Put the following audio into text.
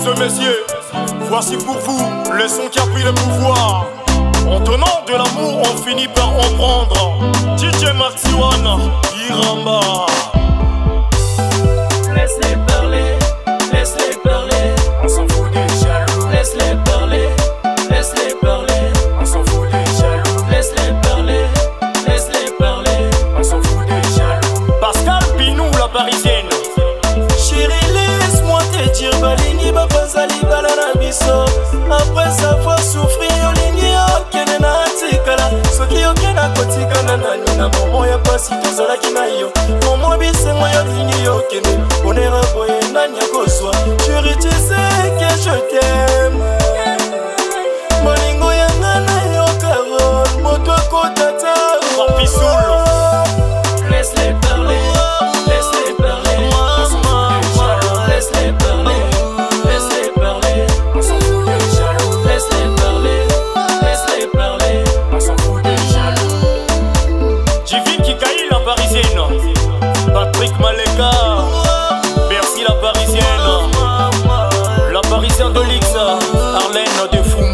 mesdames voici pour vous le son qui a pris le pouvoir. En tenant de l'amour, on finit par en prendre. DJ Max Iramba. nazalaki na yo. Momo bisengo yo lingi yokende Patrick Maleka. Merci la parisienne. La parisienne de l'Ix Arlène de Fou.